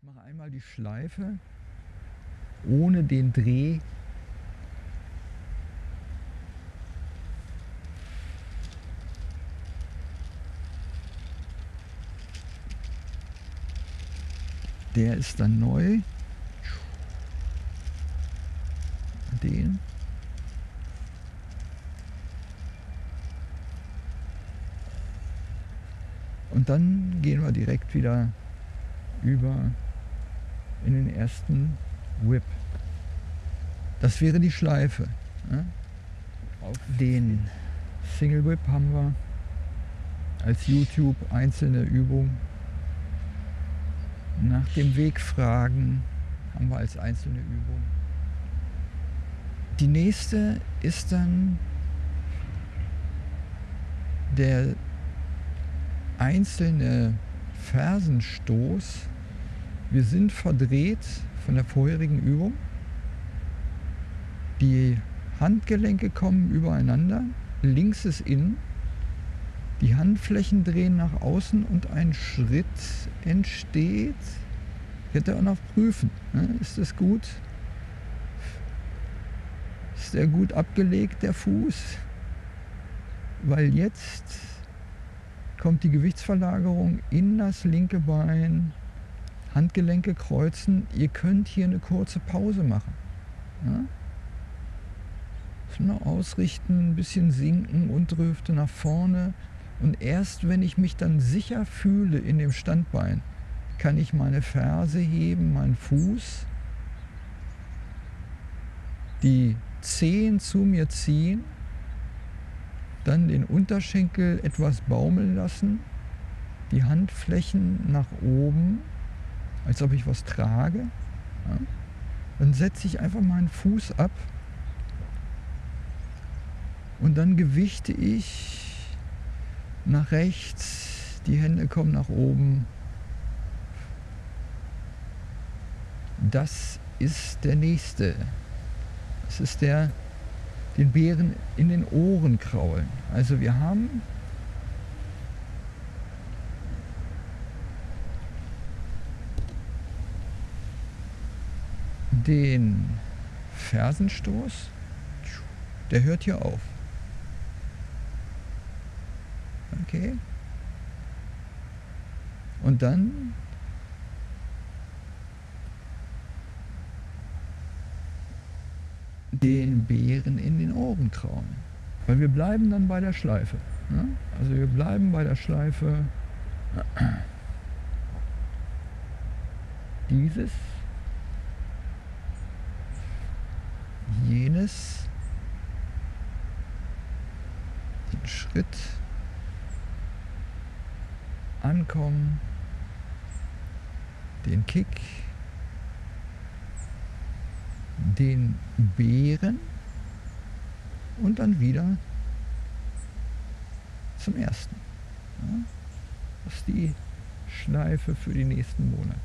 Ich mache einmal die Schleife ohne den Dreh. Der ist dann neu. Den. Und dann gehen wir direkt wieder über in den ersten Whip. Das wäre die Schleife. Ne? Auf den Single Whip haben wir als YouTube einzelne Übung. Nach dem Weg fragen haben wir als einzelne Übung. Die nächste ist dann der einzelne Fersenstoß. Wir sind verdreht von der vorherigen Übung. Die Handgelenke kommen übereinander, links ist innen, die Handflächen drehen nach außen und ein Schritt entsteht. Ich hätte auch noch prüfen, ne? ist das gut? Ist der gut abgelegt, der Fuß? Weil jetzt kommt die Gewichtsverlagerung in das linke Bein, Handgelenke kreuzen. Ihr könnt hier eine kurze Pause machen. Ja? Nur ausrichten, ein bisschen sinken und Hüfte nach vorne. Und erst wenn ich mich dann sicher fühle in dem Standbein, kann ich meine Ferse heben, meinen Fuß, die Zehen zu mir ziehen dann den Unterschenkel etwas baumeln lassen, die Handflächen nach oben, als ob ich was trage. Ja. Dann setze ich einfach meinen Fuß ab und dann gewichte ich nach rechts, die Hände kommen nach oben. Das ist der nächste. Das ist der den Bären in den Ohren kraulen. Also wir haben den Fersenstoß, der hört hier auf. Okay. Und dann den Bären in den Ohren krauen. Weil wir bleiben dann bei der Schleife. Ne? Also wir bleiben bei der Schleife dieses, jenes, den Schritt, ankommen, den Kick, den Bären. Und dann wieder zum ersten. Ja, das ist die Schleife für die nächsten Monate.